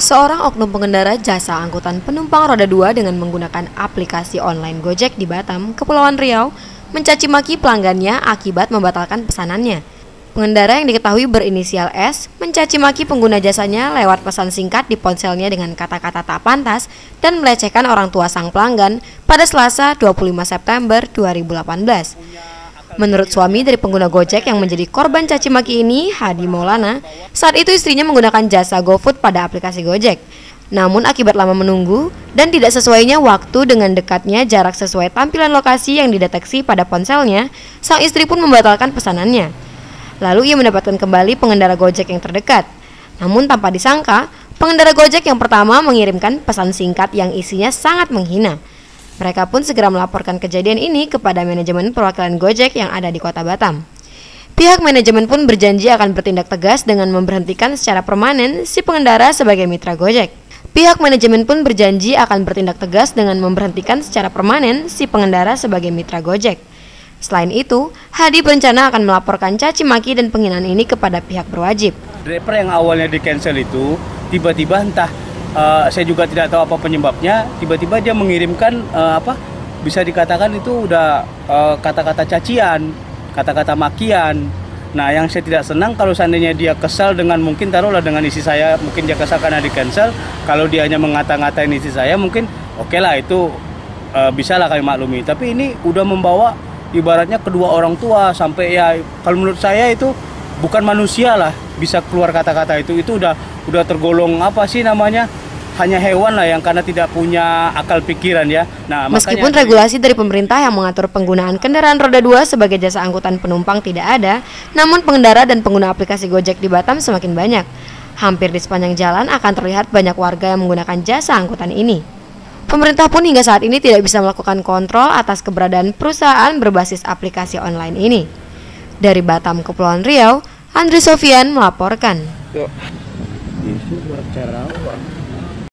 Seorang oknum pengendara jasa angkutan penumpang roda 2 dengan menggunakan aplikasi online Gojek di Batam, Kepulauan Riau, mencaci maki pelanggannya akibat membatalkan pesanannya. Pengendara yang diketahui berinisial S mencaci maki pengguna jasanya lewat pesan singkat di ponselnya dengan kata-kata tak pantas dan melecehkan orang tua sang pelanggan pada Selasa 25 September 2018. Menurut suami dari pengguna Gojek yang menjadi korban caci maki ini, Hadi Maulana, saat itu istrinya menggunakan jasa GoFood pada aplikasi Gojek. Namun akibat lama menunggu dan tidak sesuainya waktu dengan dekatnya jarak sesuai tampilan lokasi yang dideteksi pada ponselnya, sang istri pun membatalkan pesanannya. Lalu ia mendapatkan kembali pengendara Gojek yang terdekat. Namun tanpa disangka, pengendara Gojek yang pertama mengirimkan pesan singkat yang isinya sangat menghina. Mereka pun segera melaporkan kejadian ini kepada manajemen perwakilan Gojek yang ada di kota Batam. Pihak manajemen pun berjanji akan bertindak tegas dengan memberhentikan secara permanen si pengendara sebagai mitra Gojek. Pihak manajemen pun berjanji akan bertindak tegas dengan memberhentikan secara permanen si pengendara sebagai mitra Gojek. Selain itu, Hadi berencana akan melaporkan caci maki dan penghinaan ini kepada pihak berwajib. Driver yang awalnya di cancel itu tiba-tiba entah uh, saya juga tidak tahu apa penyebabnya. Tiba-tiba dia mengirimkan uh, apa bisa dikatakan itu udah uh, kata-kata cacian kata-kata makian. Nah yang saya tidak senang kalau seandainya dia kesal dengan mungkin taruhlah dengan isi saya mungkin dia kesal karena di cancel kalau dia hanya mengata-ngatain isi saya mungkin oke okay lah itu uh, bisa lah kami maklumi. Tapi ini udah membawa ibaratnya kedua orang tua sampai ya kalau menurut saya itu bukan manusia lah bisa keluar kata-kata itu itu udah udah tergolong apa sih namanya hanya hewan lah yang karena tidak punya akal pikiran ya. Nah, meskipun makanya, regulasi dari pemerintah yang mengatur penggunaan kendaraan roda dua sebagai jasa angkutan penumpang tidak ada, namun pengendara dan pengguna aplikasi Gojek di Batam semakin banyak. Hampir di sepanjang jalan akan terlihat banyak warga yang menggunakan jasa angkutan ini. Pemerintah pun hingga saat ini tidak bisa melakukan kontrol atas keberadaan perusahaan berbasis aplikasi online ini. Dari Batam, Kepulauan Riau, Andri Sofian melaporkan. Yuk.